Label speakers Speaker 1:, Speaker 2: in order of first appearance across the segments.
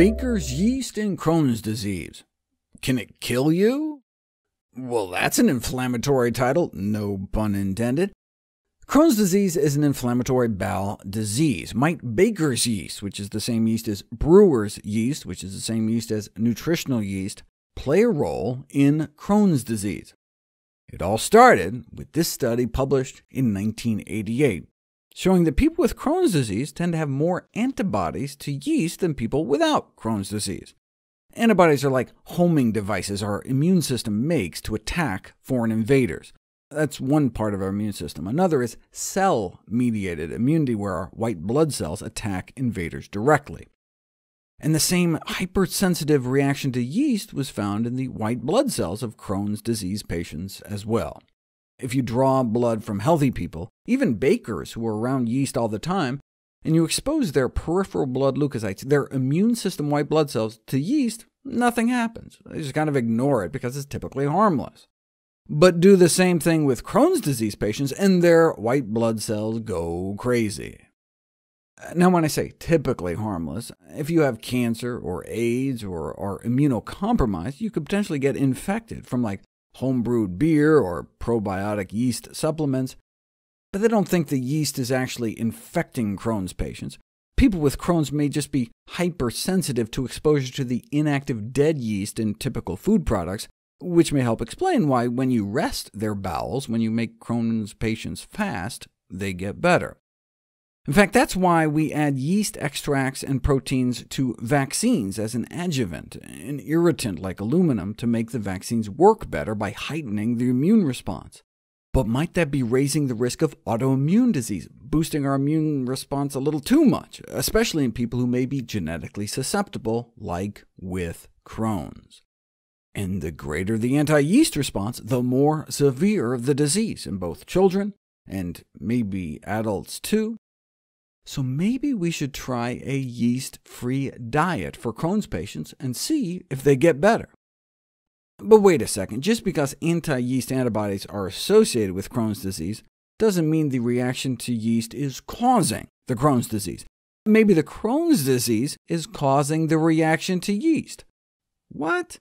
Speaker 1: Baker's yeast and Crohn's disease. Can it kill you? Well, that's an inflammatory title, no pun intended. Crohn's disease is an inflammatory bowel disease. Might Baker's yeast, which is the same yeast as brewer's yeast, which is the same yeast as nutritional yeast, play a role in Crohn's disease? It all started with this study published in 1988, showing that people with Crohn's disease tend to have more antibodies to yeast than people without Crohn's disease. Antibodies are like homing devices our immune system makes to attack foreign invaders. That's one part of our immune system. Another is cell-mediated immunity, where our white blood cells attack invaders directly. And the same hypersensitive reaction to yeast was found in the white blood cells of Crohn's disease patients as well. If you draw blood from healthy people, even bakers who are around yeast all the time, and you expose their peripheral blood leukocytes, their immune system white blood cells, to yeast, nothing happens. They just kind of ignore it because it's typically harmless. But do the same thing with Crohn's disease patients, and their white blood cells go crazy. Now, when I say typically harmless, if you have cancer or AIDS or are immunocompromised, you could potentially get infected from like homebrewed beer or probiotic yeast supplements, but they don't think the yeast is actually infecting Crohn's patients. People with Crohn's may just be hypersensitive to exposure to the inactive dead yeast in typical food products, which may help explain why when you rest their bowels, when you make Crohn's patients fast, they get better. In fact, that's why we add yeast extracts and proteins to vaccines as an adjuvant, an irritant like aluminum, to make the vaccines work better by heightening the immune response. But might that be raising the risk of autoimmune disease, boosting our immune response a little too much, especially in people who may be genetically susceptible, like with Crohn's? And the greater the anti-yeast response, the more severe the disease in both children and maybe adults too. So maybe we should try a yeast-free diet for Crohn's patients and see if they get better. But wait a second, just because anti-yeast antibodies are associated with Crohn's disease doesn't mean the reaction to yeast is causing the Crohn's disease. Maybe the Crohn's disease is causing the reaction to yeast. What?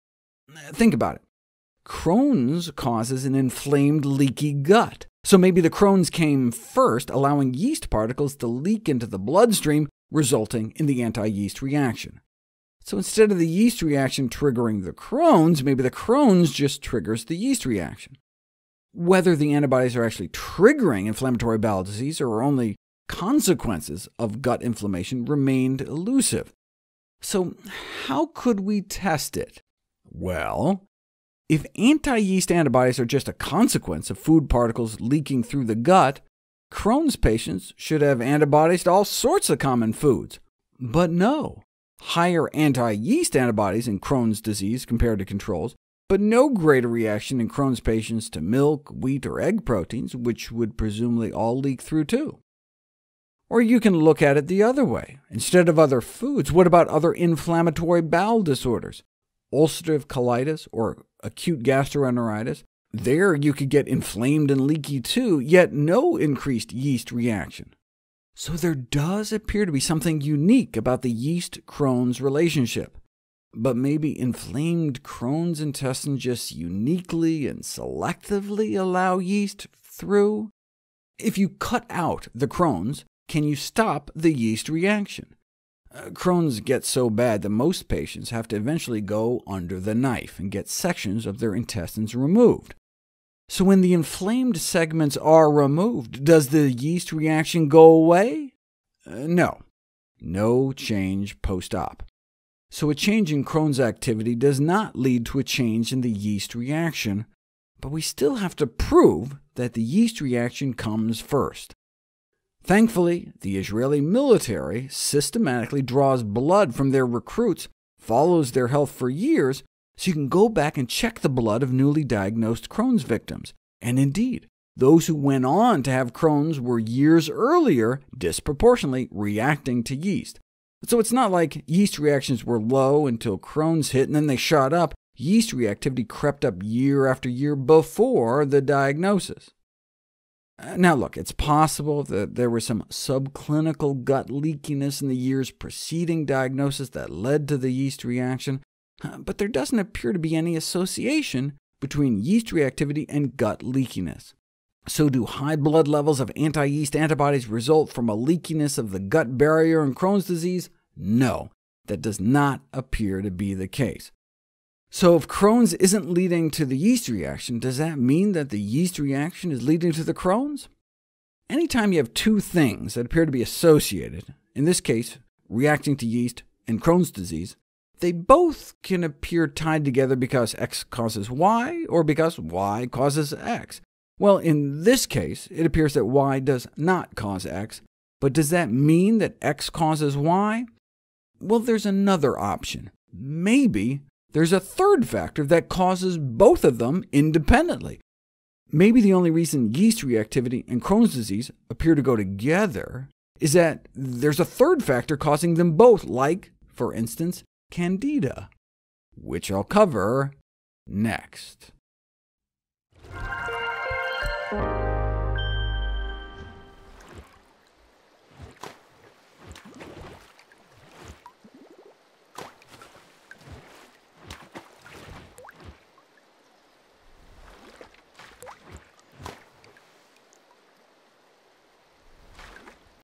Speaker 1: Think about it. Crohn's causes an inflamed, leaky gut. So maybe the Crohn's came first, allowing yeast particles to leak into the bloodstream, resulting in the anti-yeast reaction. So instead of the yeast reaction triggering the Crohn's, maybe the Crohn's just triggers the yeast reaction. Whether the antibodies are actually triggering inflammatory bowel disease or are only consequences of gut inflammation remained elusive. So how could we test it? Well, if anti-yeast antibodies are just a consequence of food particles leaking through the gut, Crohn's patients should have antibodies to all sorts of common foods. But no, higher anti-yeast antibodies in Crohn's disease compared to controls, but no greater reaction in Crohn's patients to milk, wheat, or egg proteins, which would presumably all leak through too. Or you can look at it the other way. Instead of other foods, what about other inflammatory bowel disorders? ulcerative colitis or acute gastroenteritis. There you could get inflamed and leaky too, yet no increased yeast reaction. So there does appear to be something unique about the yeast-Crohn's relationship. But maybe inflamed Crohn's intestine just uniquely and selectively allow yeast through? If you cut out the Crohn's, can you stop the yeast reaction? Uh, Crohn's gets so bad that most patients have to eventually go under the knife and get sections of their intestines removed. So when the inflamed segments are removed, does the yeast reaction go away? Uh, no. No change post-op. So a change in Crohn's activity does not lead to a change in the yeast reaction, but we still have to prove that the yeast reaction comes first. Thankfully, the Israeli military systematically draws blood from their recruits, follows their health for years, so you can go back and check the blood of newly diagnosed Crohn's victims. And indeed, those who went on to have Crohn's were years earlier disproportionately reacting to yeast. So it's not like yeast reactions were low until Crohn's hit and then they shot up. Yeast reactivity crept up year after year before the diagnosis. Now look, it's possible that there was some subclinical gut leakiness in the years preceding diagnosis that led to the yeast reaction, but there doesn't appear to be any association between yeast reactivity and gut leakiness. So do high blood levels of anti-yeast antibodies result from a leakiness of the gut barrier in Crohn's disease? No, that does not appear to be the case. So if Crohn's isn't leading to the yeast reaction, does that mean that the yeast reaction is leading to the Crohn's? Anytime you have two things that appear to be associated, in this case reacting to yeast and Crohn's disease, they both can appear tied together because X causes Y, or because Y causes X. Well, in this case, it appears that Y does not cause X, but does that mean that X causes Y? Well, there's another option. Maybe there's a third factor that causes both of them independently. Maybe the only reason yeast reactivity and Crohn's disease appear to go together is that there's a third factor causing them both, like, for instance, candida, which I'll cover next.